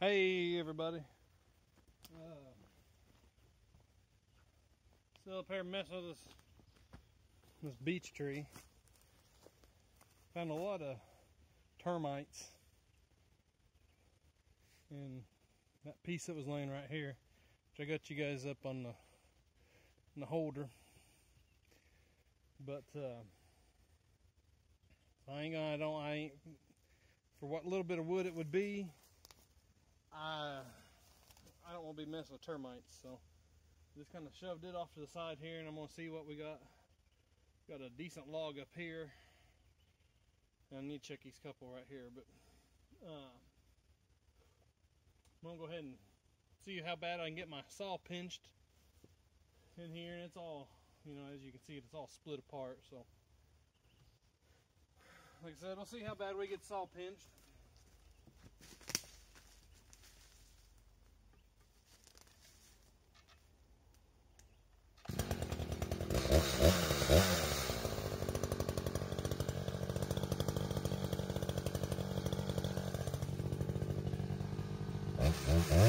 Hey everybody. Uh, still up here messing with this this beech tree. Found a lot of termites in that piece that was laying right here. Which I got you guys up on the the holder. But uh, I ain't gonna I don't I ain't for what little bit of wood it would be, I I don't want to be messing with termites, so just kind of shoved it off to the side here, and I'm gonna see what we got. Got a decent log up here. I need to check these couple right here, but uh, I'm gonna go ahead and see how bad I can get my saw pinched in here, and it's all, you know, as you can see, it's all split apart. So, like I said, we'll see how bad we get saw pinched. Mm-hmm.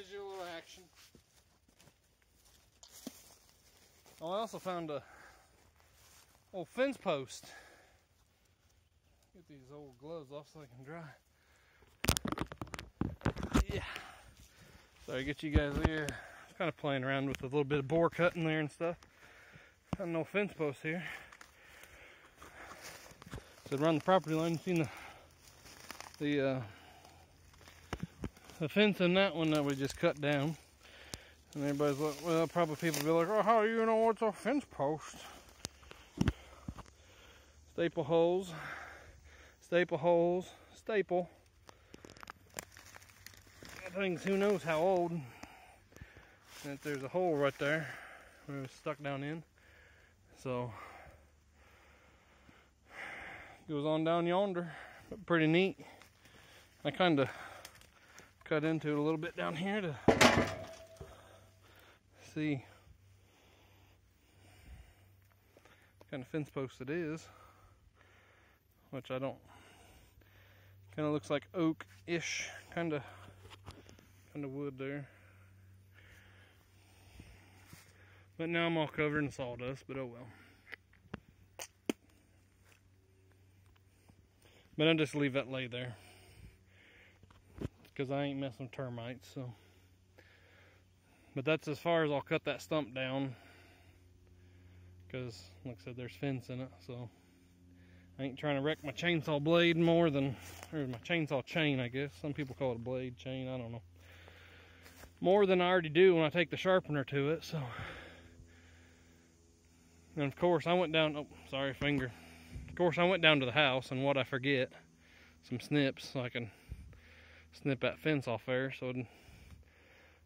There's your little action. Oh, I also found a old fence post. Get these old gloves off so they can dry. Yeah. Sorry, get you guys here. Kind of playing around with a little bit of bore cutting there and stuff. Got no fence post here. So around the property line, you seen the the uh, the fence in that one that we just cut down. And everybody's like, well, probably people be like, oh, how do you know what's a fence post? Staple holes, staple holes, staple. That thing's who knows how old. And there's a hole right there it was stuck down in. So, goes on down yonder, but pretty neat. I kind of cut into it a little bit down here to see what kind of fence post it is, which I don't. Kind of looks like oak-ish kind of kind of wood there. But now I'm all covered in sawdust, but oh well. But I'll just leave that lay there. Because I ain't messing with termites, so. But that's as far as I'll cut that stump down. Because, like I said, there's fence in it, so. I ain't trying to wreck my chainsaw blade more than, or my chainsaw chain, I guess. Some people call it a blade chain, I don't know. More than I already do when I take the sharpener to it, so. And of course, I went down, oh, sorry, finger. Of course, I went down to the house, and what I forget, some snips so I can snip that fence off there so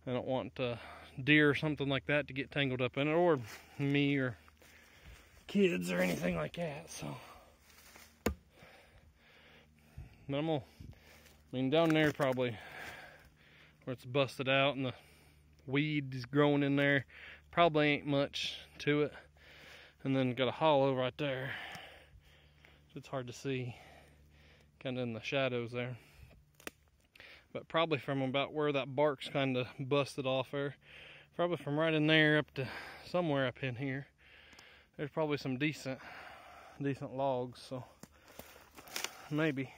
I don't want uh, deer or something like that to get tangled up in it, or me or kids or anything like that. So, gonna, I mean, down there probably where it's busted out and the weed is growing in there, probably ain't much to it. And then got a hollow right there. It's hard to see, kind of in the shadows there but probably from about where that bark's kind of busted off there. Probably from right in there up to somewhere up in here. There's probably some decent decent logs so maybe.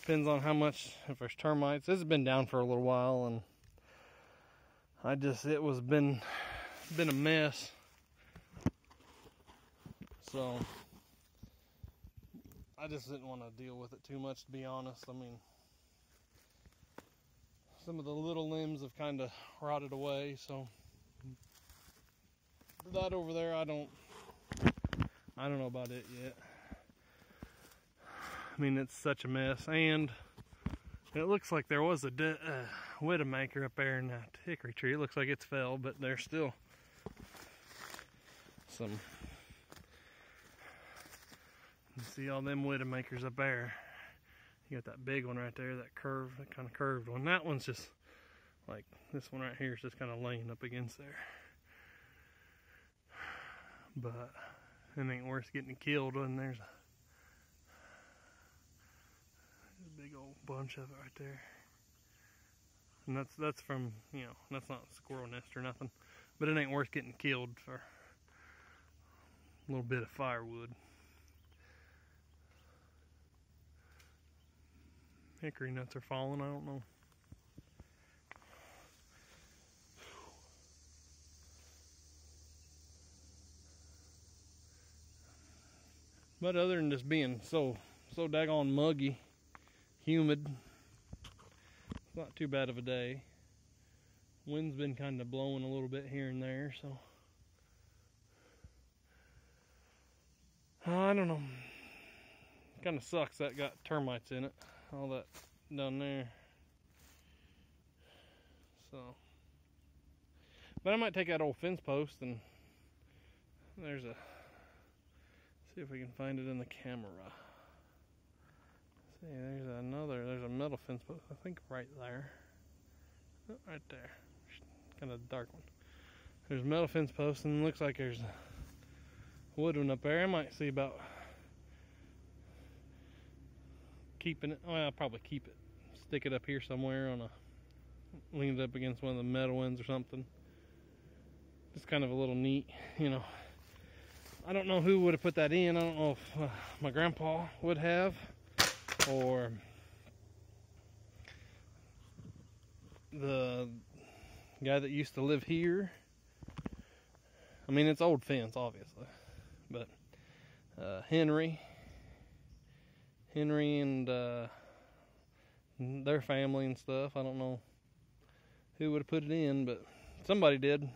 Depends on how much if there's termites. This has been down for a little while and I just it was been been a mess. So I just didn't want to deal with it too much to be honest. I mean some of the little limbs have kind of rotted away so. That over there I don't I don't know about it yet. I mean it's such a mess and it looks like there was a uh, widowmaker up there in that hickory tree. It looks like it's fell but there's still some. You see all them widowmakers up there you got that big one right there, that curve, that kind of curved one. That one's just like this one right here is just kind of laying up against there. But it ain't worth getting killed when there's a, a big old bunch of it right there. And that's that's from, you know, that's not a squirrel nest or nothing. But it ain't worth getting killed for a little bit of firewood. Hickory nuts are falling, I don't know. But other than just being so so daggone muggy, humid, it's not too bad of a day. Wind's been kind of blowing a little bit here and there, so I don't know. Kind of sucks that got termites in it all that down there. So, but I might take that old fence post and there's a, see if we can find it in the camera. See, there's another, there's a metal fence post, I think right there. Oh, right there. Kind of dark one. There's metal fence post and looks like there's a wood one up there. I might see about keeping it. Well, I'll probably keep it. Stick it up here somewhere on a, lean it up against one of the metal ones or something. Just kind of a little neat, you know. I don't know who would have put that in. I don't know if uh, my grandpa would have or the guy that used to live here. I mean, it's old fence, obviously, but uh, Henry Henry and uh, their family and stuff. I don't know who would have put it in, but somebody did.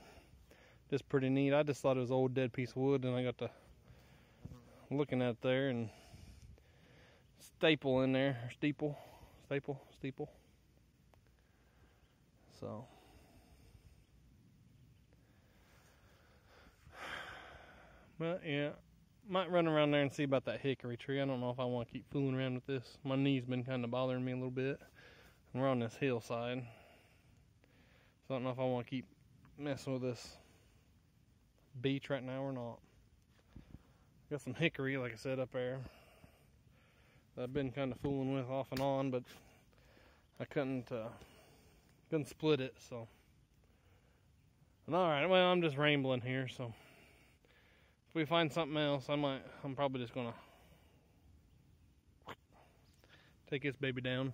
Just pretty neat. I just thought it was old dead piece of wood, and I got to looking at there and staple in there, steeple, staple, steeple. So. But yeah, might run around there and see about that hickory tree. I don't know if I want to keep fooling around with this. My knee's been kind of bothering me a little bit. And we're on this hillside. So I don't know if I want to keep messing with this beech right now or not. Got some hickory, like I said, up there. I've been kind of fooling with off and on, but I couldn't uh, couldn't split it. So, and all right, well, I'm just rambling here, so if we find something else, I might, I'm probably just gonna take this baby down.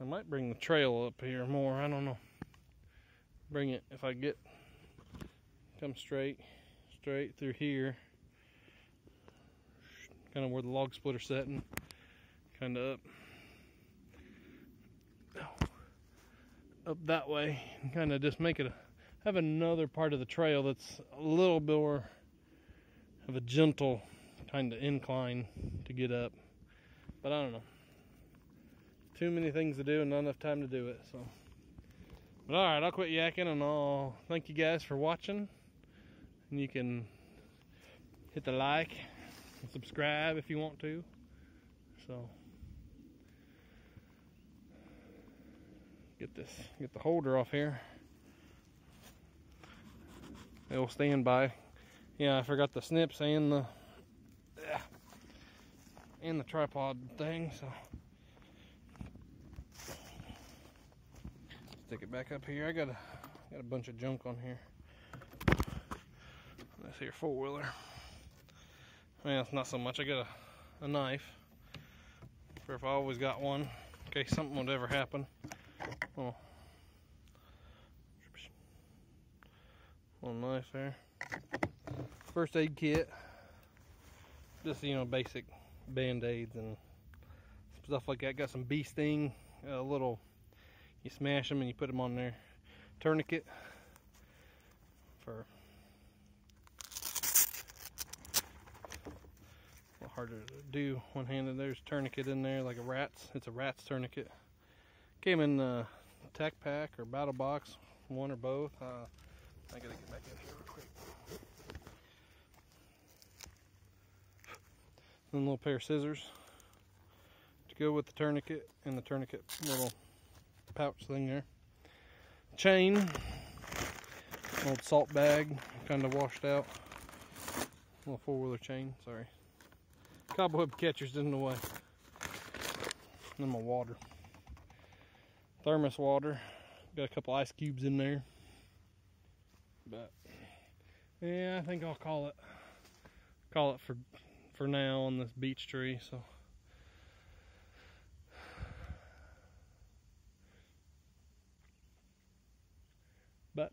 I might bring the trail up here more, I don't know. Bring it, if I get, come straight, straight through here. Kind of where the log splitter setting, kind of up, up that way, kind of just make it a have another part of the trail that's a little bit more of a gentle kind of incline to get up. But I don't know. Too many things to do and not enough time to do it. So, but all right, I'll quit yakking and I'll thank you guys for watching. And you can hit the like and subscribe if you want to. So. Get this, get the holder off here it'll stand by. Yeah, I forgot the snips and the and the tripod thing, so stick it back up here. I got a got a bunch of junk on here. This here four wheeler. Well, it's not so much. I got a, a knife for if I always got one in case something would ever happen. Oh. Little knife there. First aid kit. Just, you know, basic band-aids and stuff like that. Got some bee sting, a little, you smash them and you put them on there. Tourniquet for a harder to do one-handed. There's tourniquet in there, like a RATS. It's a RATS tourniquet. Came in uh, tech pack or Battlbox, one or both. Uh, I gotta get back in here real quick. And a little pair of scissors to go with the tourniquet and the tourniquet little pouch thing there. Chain, old salt bag, kind of washed out. Little four-wheeler chain, sorry. Cobweb catcher's in the way. And my water. Thermos water. Got a couple ice cubes in there. But yeah, I think I'll call it call it for for now on this beech tree. So. But,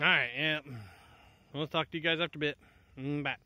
all right, yeah. Let's talk to you guys after a bit. Mm, bye.